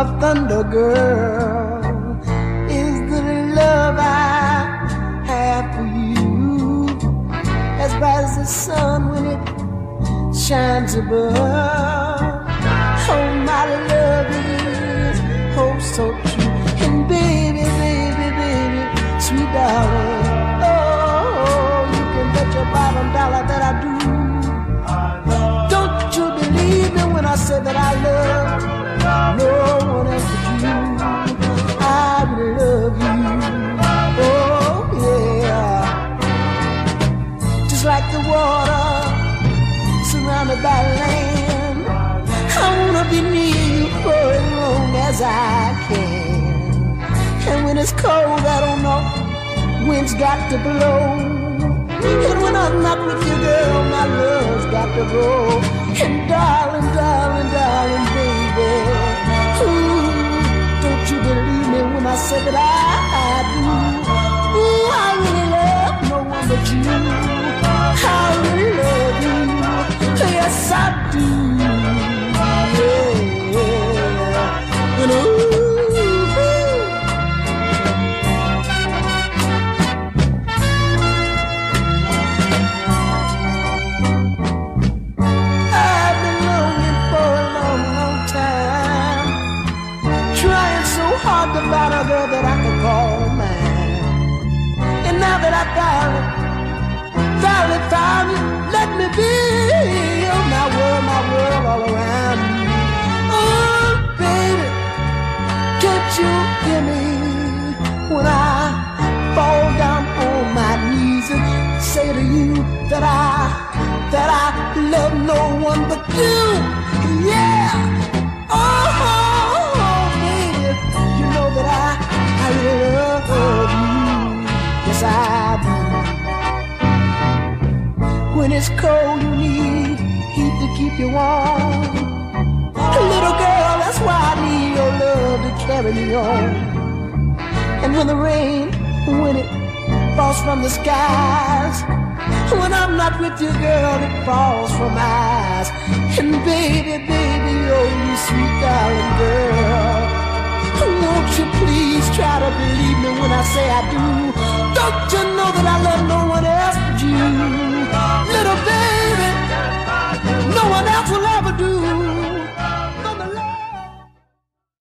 A Thunder Girl is the love I have for you. As bright as the sun when it shines above. Oh, my love is oh so true. And baby, baby, baby, sweet darling, oh, you can bet your bottom dollar that I do. I Don't you believe me when I say that I love? One else but you? I really love you. Yeah. Just like the water surrounded by land. I wanna be near you for as long as I can. And when that I, do? Ooh, I really love no one but you. Oh, my world, my world all around. Oh, baby, can't you hear me when I fall down on my knees and say to you that I, that I love no one but you? Yeah. Oh, baby, you know that I, I love you. Yes, I it's cold, you need heat to keep you warm. Little girl, that's why I need your love to carry me on. And when the rain, when it falls from the skies, when I'm not with you, girl, it falls from my eyes. And baby, baby, oh, you sweet darling girl. Won't you please try to believe me when I say I do? Don't you know that I love you